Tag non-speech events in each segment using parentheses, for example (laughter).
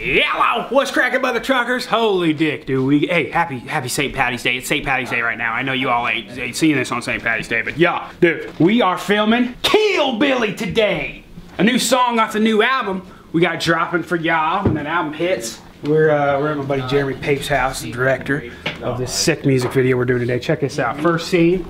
Hello, what's cracking, mother truckers? Holy dick, dude. We hey, happy happy St. Patty's Day. It's St. Patty's Day right now. I know you all ain't, ain't seeing this on St. Patty's Day, but yeah, dude, we are filming Killbilly today. A new song off the new album we got dropping for y'all when that album hits. We're uh, we're at my buddy Jeremy Pape's house, the director of this sick music video we're doing today. Check this out. First scene.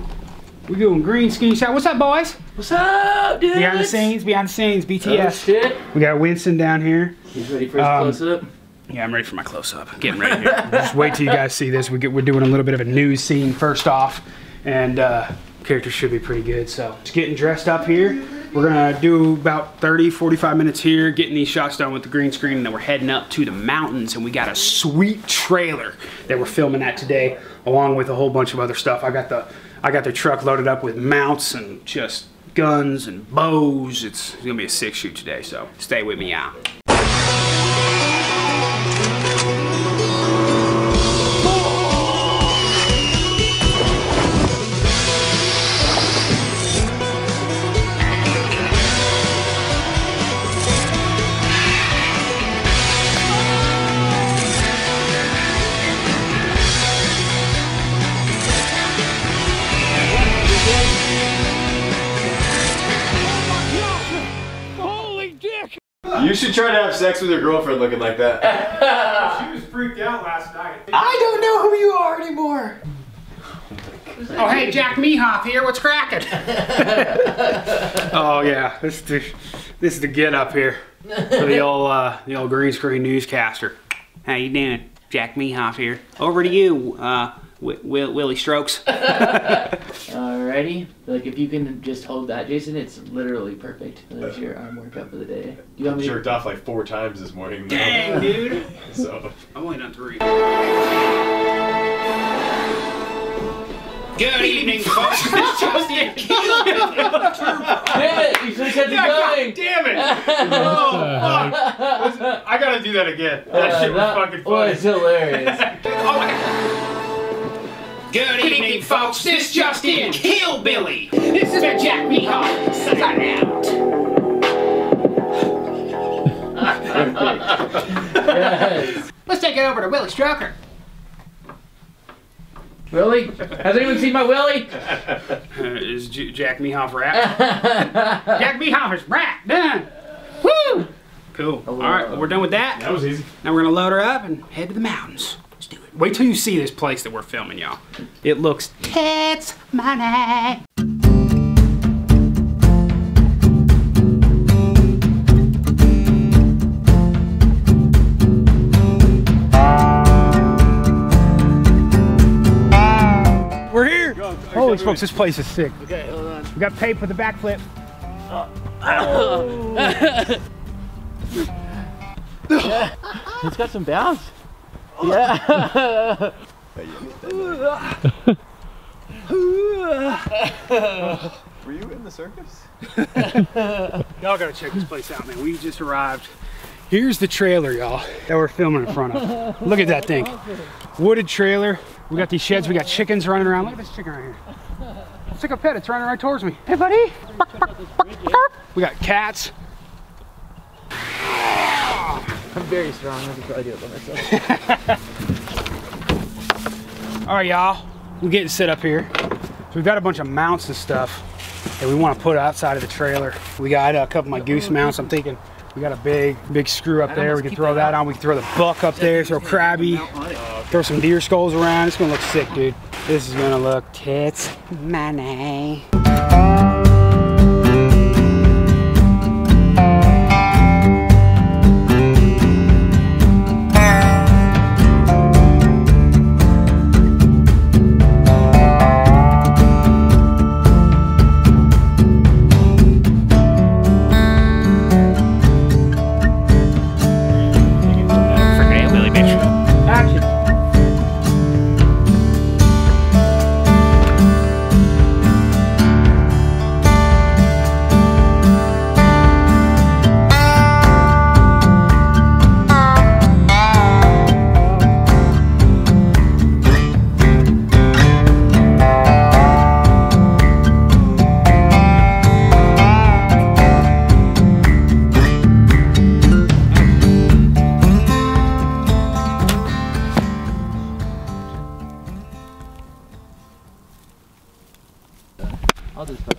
We doing green screen shot. What's up, boys? What's up, dude? Behind the scenes, behind the scenes, BTS. Oh, shit. We got Winston down here. He's ready for his Um, close-up. Yeah, I'm ready for my close up. Getting ready here. (laughs) Just wait till you guys see this. We get, we're doing a little bit of a news scene first off, and uh, characters should be pretty good. So, just getting dressed up here. We're gonna do about 30, 45 minutes here, getting these shots done with the green screen, and then we're heading up to the mountains, and we got a sweet trailer that we're filming at today, along with a whole bunch of other stuff. I got the I got the truck loaded up with mounts and just guns and bows. It's gonna be a six shoot today, so stay with me out. You should try to have sex with your girlfriend looking like that. She was freaked out last night. I don't know who you are anymore. Oh, hey, Jack Mehoff here. What's cracking? oh yeah, this is the, this is the get up here for the old uh, the old green screen newscaster. How you doing, Jack Mehoff here? Over to you, uh, Wi- Will- Willie Strokes. Alrighty. Like if you can just hold that, Jason, it's literally perfect. There's your arm workout for the day. You want me to? Jerked off like four times this morning. now. Dang, (laughs) dude. So I'm only done three. Good evening, folks. It's Justin. Damn it! You should have kept it going. damn it! Oh, fuck. I gotta do that again. That Uh, shit was that fucking funny. was hilarious. (laughs) Good evening, folks. This just in. Hillbilly. This is the Jack Mehoff. Sign out. yes. Let's take it over to Willie Stroker. Willie? Has anyone seen my Willie? (laughs) is J- Jack Mehoff rap? (laughs) Jack Mehoff is rap. Done. Woo! Cool. All right, well, we're done with that. that was easy. Now we're gonna load her up and head to the mountains. Let's do it. Wait till you see this place that we're filming, y'all. It looks tits money. We're here. Holy smokes, this place is sick. Okay, hold on. We got paid for the backflip. (laughs) It's got some bounce. Yeah. (laughs) Were you in the circus? (laughs) Y'all gotta check this place out, man. We just arrived. Here's the trailer, y'all, that we're filming in front of. Look at that thing. Wooded trailer. We got these sheds. We got chickens running around. Look at this chicken right here. It's like a pet. It's running right towards me. Hey, buddy. We got cats. I'm very strong. I can probably do it by myself. (laughs) All right, y'all. We're getting set up here. So we've got a bunch of mounts and stuff that we want to put outside of the trailer. We got a couple of my goose mounts. I'm thinking we got a big, big screw up there. We can throw that on. We can throw the buck up there. Throw crabby. Throw some deer skulls around. It's gonna look sick, dude. This is gonna look tits money.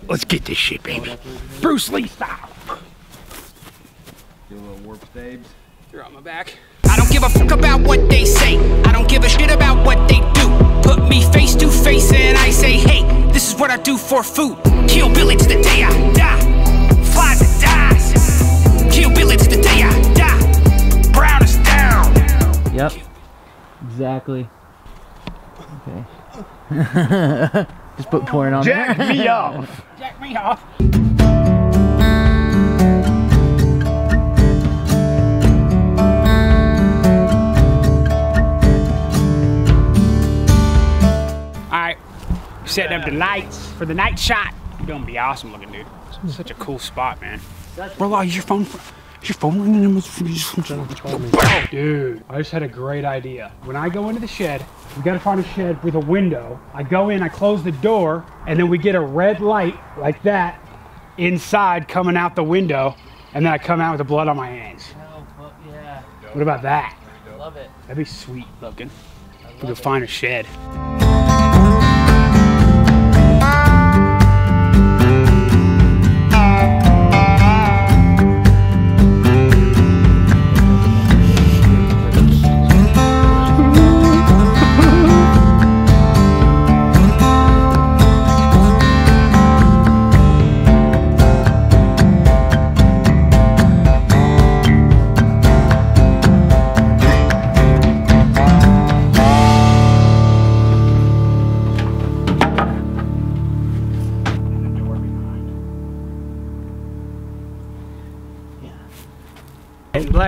Let's get this shit, baby. Bruce Lee style. Do a little warp stabs. You're on my back. I don't give a fuck about what they say. I don't give a shit about what they do. Put me face to face and I say, hey, this is what I do for food. Killbilly to the day I die. Fly to dies. Killbilly to the day I die. Brown is down. Yep. Exactly. Okay. (laughs) Just put porn on Jack there. me (laughs) off. Jack me off. All right, setting up the lights for the night shot. You're gonna be awesome looking, dude. It's Such a cool spot, man. Bro, is your phone? Is your phone ringing? Dude, I just had a great idea. When I go into the shed, we gotta find a shed with a window. I go in, I close the door, and then we get a red light like that inside coming out the window, and then I come out with the blood on my hands. Oh, fuck yeah. What about that? Love it. That'd be sweet looking. We could find a shed.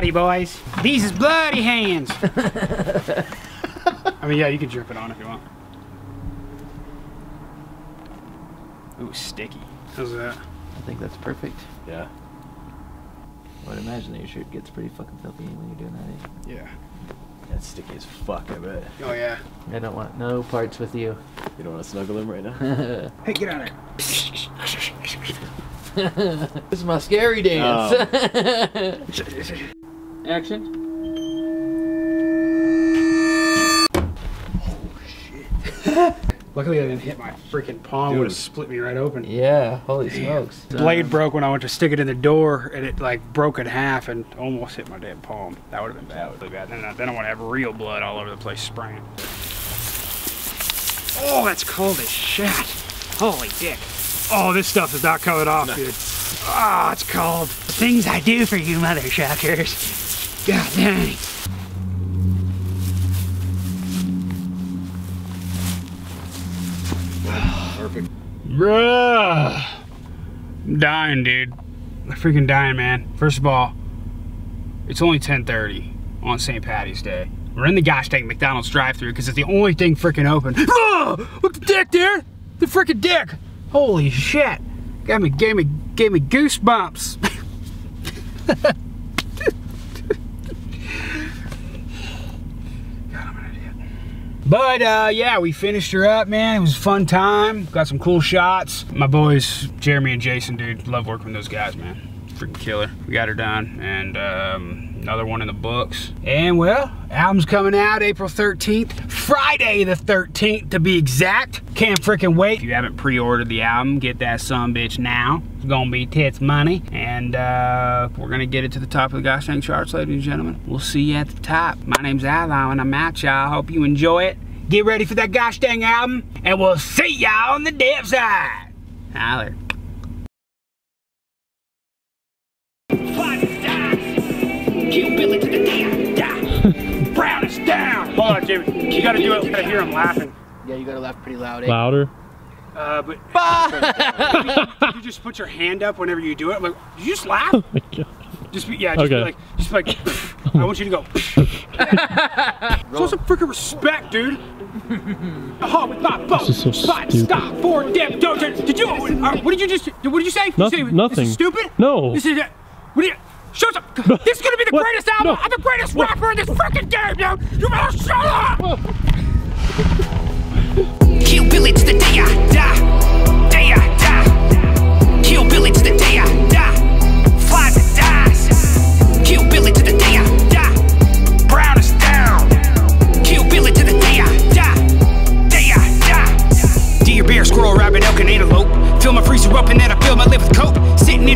Bloody boys. These is bloody hands. (laughs) I mean, yeah, you can drip it on if you want. Ooh, sticky. How's that? I think that's perfect. Yeah. I would imagine that your shirt gets pretty fucking filthy when you're doing that. eh? Yeah. That's sticky as fuck, I bet. Oh, yeah. I don't want no parts with you. You don't want to snuggle him right now? (laughs) Hey, get out of here. (laughs) this is my scary dance. there. Action. Oh, shit. (laughs) Luckily, I didn't hit my freaking palm. Would have split me right open. Yeah, holy smokes. Blade broke when I went to stick it in the door, and it like broke in half and almost hit my damn palm. That would have been bad. Really bad. Then, I- then I want to have real blood all over the place spraying. Oh, that's cold as shit. Holy dick. Oh, this stuff is not coming off, dude. Ah, it's cold. Things I do for you, mother shuckers. God dang. Perfect. Bruh. I'm dying, dude. I'm freaking dying, man. First of all, it's only 10:30 on St. Patty's Day. We're in the gosh dang McDonald's drive-through because it's the only thing freaking open. Oh, look the dick there! The freaking dick! Holy shit! Got me, gave me, gave me goosebumps. (laughs) God, I'm an idiot. But uh, yeah, we finished her up, man. It was a fun time. Got some cool shots. My boys, Jeremy and Jason, dude, love working with those guys, man. Freaking killer. We got her done, and um, another one in the books. And well, album's coming out April 13th, Friday the 13th to be exact. Can't freaking wait. If you haven't pre-ordered the album, get that son bitch now. It's gonna be tits money, and uh, we're gonna get it to the top of the gosh dang charts, ladies and gentlemen. We'll see you at the top. My name's Outlaw, and I'm out, y'all. Hope you enjoy it. Get ready for that gosh dang album, and we'll see y'all on the dip side. Holler. Killbilly to the day I die. Brown is down. Hold on, Jimmy. You gotta do it. You gotta hear him laughing. Yeah, you gotta laugh pretty loud. Eh? Louder. Uh, but (laughs) (laughs) you just put your hand up whenever you do it. Like, did you just laugh? (laughs) Just be, yeah, just be Okay. like, just be like, I want you to go. Show some freaking respect, dude. Oh, with my boat. is so Spot, stupid. stop, for them, don't turn. Did you? Uh, what did you just? What did you say? Did you say nothing. This is stupid. No. This is. Uh, what did you? Show some. This is gonna be the What? greatest album. No. I'm the greatest rapper in this freaking game, dude. You better shut up. Killbilly to the